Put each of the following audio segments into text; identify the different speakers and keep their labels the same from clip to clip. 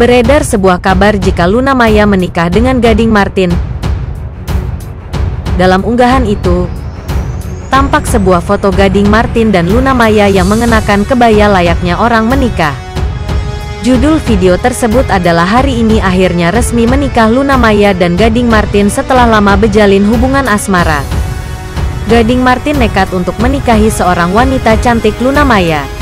Speaker 1: Beredar sebuah kabar jika Luna Maya menikah dengan Gading Martin. Dalam unggahan itu, tampak sebuah foto Gading Martin dan Luna Maya yang mengenakan kebaya layaknya orang menikah. Judul video tersebut adalah hari ini akhirnya resmi menikah Luna Maya dan Gading Martin setelah lama berjalin hubungan asmara. Gading Martin nekat untuk menikahi seorang wanita cantik Luna Maya.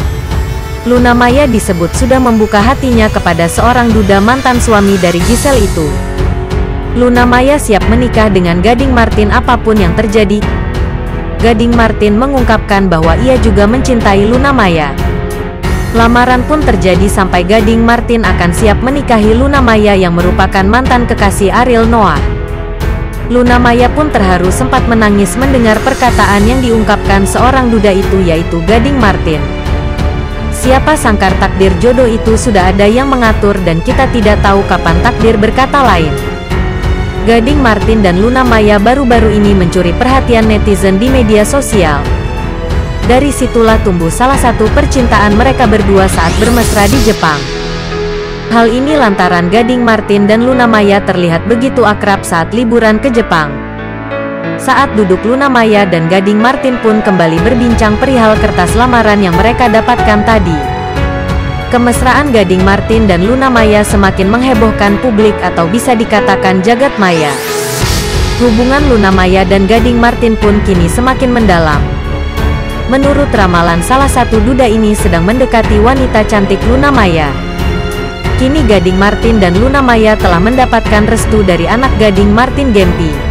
Speaker 1: Luna Maya disebut sudah membuka hatinya kepada seorang duda mantan suami dari Giselle itu. Luna Maya siap menikah dengan Gading Martin apa pun yang terjadi. Gading Martin mengungkapkan bahwa ia juga mencintai Luna Maya. Lamaran pun terjadi sampai Gading Martin akan siap menikahi Luna Maya yang merupakan mantan kekasih Ariel Noah. Luna Maya pun terharu sempat menangis mendengar perkataan yang diungkapkan seorang duda itu yaitu Gading Martin. Siapa sangkar takdir jodoh itu sudah ada yang mengatur dan kita tidak tahu kapan takdir berkata lain. Gading Martin dan Luna Maya baru-baru ini mencuri perhatian netizen di media sosial. Dari situlah tumbuh salah satu percintaan mereka berdua saat bermesra di Jepang. Hal ini lantaran Gading Martin dan Luna Maya terlihat begitu akrab saat liburan ke Jepang. Saat duduk Luna Maya dan Gading Martin pun kembali berbincang perihal kertas lamaran yang mereka dapatkan tadi. Kemesraan Gading Martin dan Luna Maya semakin menghebohkan publik atau bisa dikatakan jagat maya. Hubungan Luna Maya dan Gading Martin pun kini semakin mendalam. Menurut ramalan salah satu duda ini sedang mendekati wanita cantik Luna Maya. Kini Gading Martin dan Luna Maya telah mendapatkan restu dari anak Gading Martin Gempi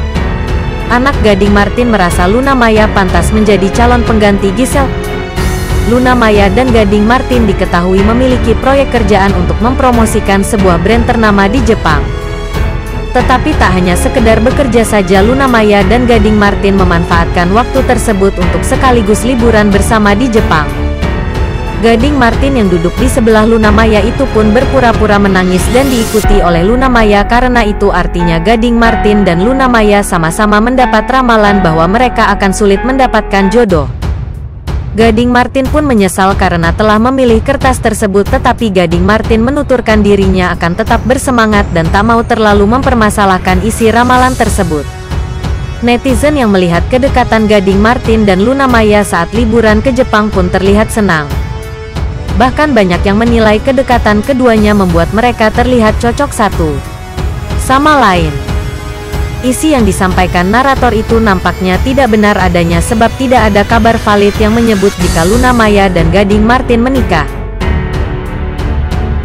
Speaker 1: anak Gading Martin merasa Luna Maya pantas menjadi calon pengganti Giselle. Luna Maya dan Gading Martin diketahui memiliki proyek kerjaan untuk mempromosikan sebuah brand ternama di Jepang. Tetapi tak hanya sekedar bekerja saja Luna Maya dan Gading Martin memanfaatkan waktu tersebut untuk sekaligus liburan bersama di Jepang. Gading Martin yang duduk di sebelah Luna Maya itu pun berpura-pura menangis dan diikuti oleh Luna Maya karena itu artinya Gading Martin dan Luna Maya sama-sama mendapat ramalan bahwa mereka akan sulit mendapatkan jodoh. Gading Martin pun menyesal karena telah memilih kertas tersebut tetapi Gading Martin menuturkan dirinya akan tetap bersemangat dan tak mau terlalu mempermasalahkan isi ramalan tersebut. Netizen yang melihat kedekatan Gading Martin dan Luna Maya saat liburan ke Jepang pun terlihat senang. Bahkan banyak yang menilai kedekatan keduanya membuat mereka terlihat cocok satu sama lain. Isi yang disampaikan narator itu nampaknya tidak benar adanya sebab tidak ada kabar valid yang menyebut jika Luna Maya dan Gading Martin menikah.